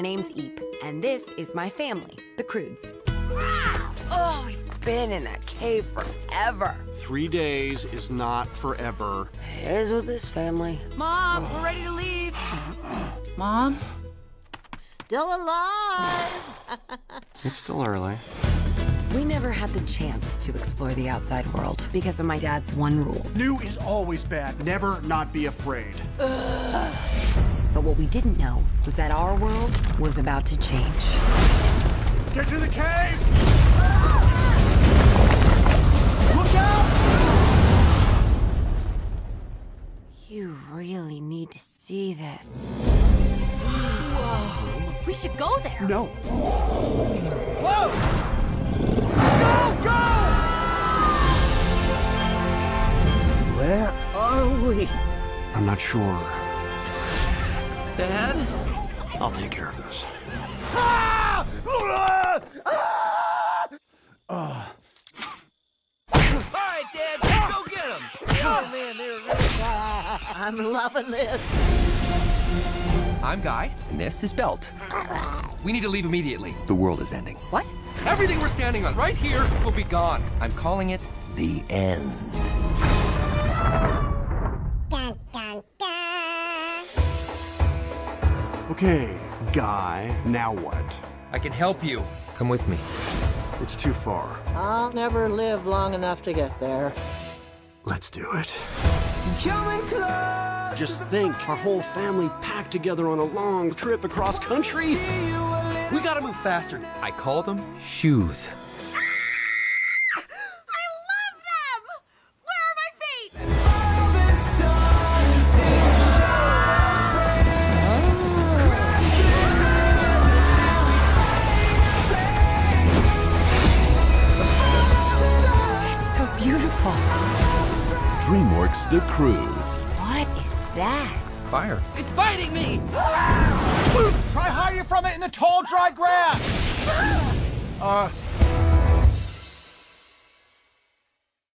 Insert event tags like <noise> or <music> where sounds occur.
My name's Eep, and this is my family, the Croods. Oh, we've been in that cave forever. Three days is not forever. It is with this family. Mom, we're ready to leave. <clears throat> Mom? Still alive! <laughs> It's still early. We never had the chance to explore the outside world because of my dad's one rule. New is always bad. Never not be afraid. But what we didn't know was that our world was about to change. Get to the cave! Look out! You really need to see this. We should go there. No. Whoa! Go, go! Where are we? I'm not sure. Dad? I'll take care of this. All right, Dad, go get him. Oh man, they're really. <laughs> I'm loving this. I'm Guy, and this is Belt. We need to leave immediately. The world is ending. What? Everything we're standing on right here will be gone. I'm calling it the end. Okay, guy, now what? I can help you. Come with me. It's too far. I'll never live long enough to get there. Let's do it. Just think, our whole family packed together on a long trip across country. We gotta move faster. I call them shoes. DreamWorks The Croods. What is that? Fire. It's biting me! Try hiding from it in the tall, dry grass! Uh,